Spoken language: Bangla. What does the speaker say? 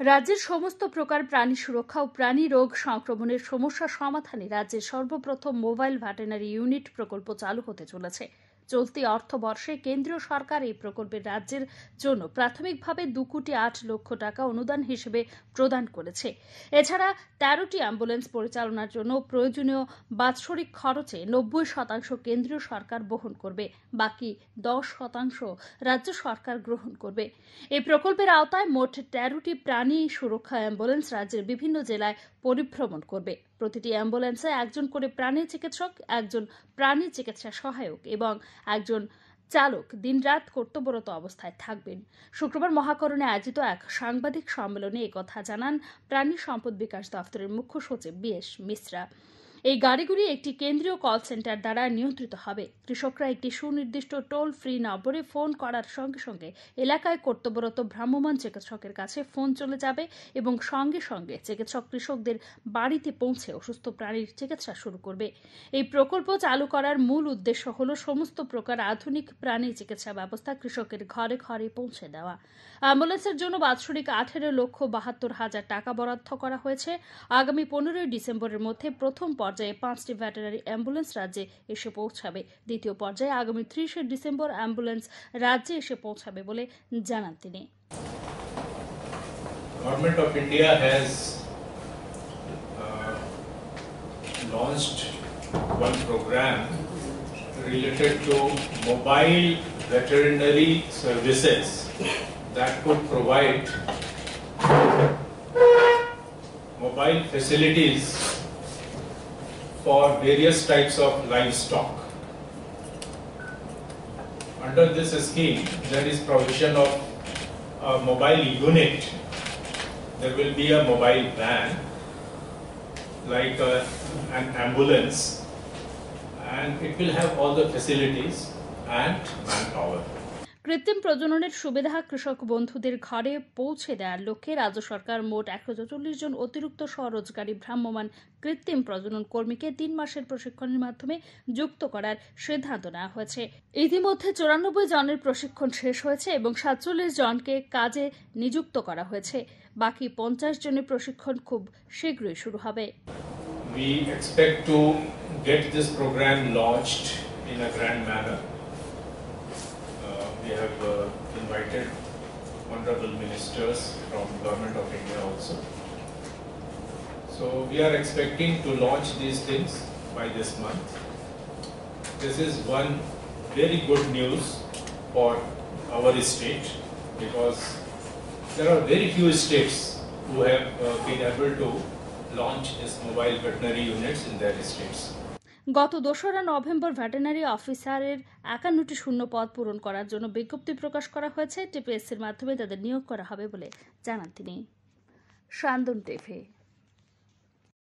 রাজ্যের সমস্ত প্রকার প্রাণী সুরক্ষা ও প্রাণী রোগ সংক্রমণের সমস্যা সমাধানে রাজ্যের সর্বপ্রথম মোবাইল ভেটেনারি ইউনিট প্রকল্প চালু হতে চলেছে। চলতি অর্থবর্ষে কেন্দ্রীয় সরকার এই প্রকল্পের রাজ্যের জন্য প্রাথমিকভাবে দু কোটি আট লক্ষ টাকা অনুদান হিসেবে প্রদান করেছে। এছাড়া তেরোটি অ্যাম্বুলেন্স পরিচালনার জন্য প্রয়োজনীয় বাৎসরিক খরচে নব্বই শতাংশ কেন্দ্রীয় সরকার বহন করবে, বাকি দশ শতাংশ রাজ্য সরকার গ্রহণ করবে। এই প্রকল্পের আওতায় মোট তেরোটি প্রাণী সুরক্ষা অ্যাম্বুলেন্স রাজ্যের বিভিন্ন জেলায় পরিভ্রমণ করবে। প্রতিটি অ্যাম্বুলেন্সে একজন করে প্রাণী চিকিৎসক, একজন প্রাণী চিকিৎসা সহায়ক এবং একজন চালক দিনরাত কর্তব্যরত অবস্থায় থাকবেন। শুক্রবার মহাকরণে আয়োজিত এক সাংবাদিক সম্মেলনে একথা জানান প্রাণী সম্পদ বিকাশ দফতরের মুখ্য সচিব বিএস মিশ্রা। এই গাড়িগুলি একটি কেন্দ্রীয় কল সেন্টার দ্বারা নিয়ন্ত্রিত হবে। কৃষকরা একটি সুনির্দিষ্ট টোল ফ্রি নম্বরে ফোন করার সঙ্গে সঙ্গে এলাকায় কর্তব্যরত ভ্রাম্যমাণ চিকিৎসকের কাছে ফোন চলে যাবে এবং সঙ্গে সঙ্গে চিকিৎসক কৃষকদের বাড়িতে পৌঁছে অসুস্থ প্রাণীর চিকিৎসা শুরু করবে। এই প্রকল্প চালু করার মূল উদ্দেশ্য হল সমস্ত প্রকার আধুনিক প্রাণী চিকিৎসা ব্যবস্থা কৃষকের ঘরে ঘরে পৌঁছে দেওয়া। অ্যাম্বুলেন্সের জন্য বাৎসরিক আঠেরো লক্ষ বাহাত্তর হাজার টাকা বরাদ্দ করা হয়েছে। আগামী পনেরোই ডিসেম্বরের মধ্যে প্রথম পর্যায়ে পাঁচটি ভেটেনারি অ্যাম্বুলেন্স রাজ্যে এসে পৌঁছাবে দ্বিতীয় পর্যায়ে আগামী ত্রিশে ডিসেম্বর অ্যাম্বুলেন্স রাজ্যে এসে পৌঁছাবে বলে জানান তিনি Government of India has uh, launched one program related to mobile veterinary services that could provide mobile facilities for various types of livestock. Under this scheme, there is provision of a mobile unit. There will be a mobile van, like a- an ambulance, and it will have all the facilities and manpower. কৃত্রিম প্রজননের সুবিধা কৃষক বন্ধুদের ঘরে পৌঁছে দেওয়ার লক্ষ্যে রাজ্য সরকার মোট একশো চল্লিশ জন অতিরিক্ত স্বরোজগারী ভ্রাম্যমাণ কৃত্রিম প্রজনন কর্মীকে তিন মাসের প্রশিক্ষণের মাধ্যমে যুক্ত করার সিদ্ধান্ত নেওয়া হয়েছে। ইতিমধ্যে চুরানব্বই জনের প্রশিক্ষণ শেষ হয়েছে এবং সাতচল্লিশ জনকে কাজে নিযুক্ত করা হয়েছে। বাকি পঞ্চাশ জনের প্রশিক্ষণ খুব শীঘ্রই শুরু হবে। We expect to get this program launched in a grand manner. We have uh, invited honorable ministers from Government of India also. So we are expecting to launch these things by this month. This is one very good news for our state because there are very few states who have uh, been able to launch this mobile veterinary units in their states. গত দোসরা নভেম্বর ভেটেনারি অফিসারের একান্নটি শূন্য পদ পূরণ করার জন্য বিজ্ঞপ্তি প্রকাশ করা হয়েছে। টিপিএসসির মাধ্যমে তাদের নিয়োগ করা হবে বলে জানান তিনি। সান্দন টেফে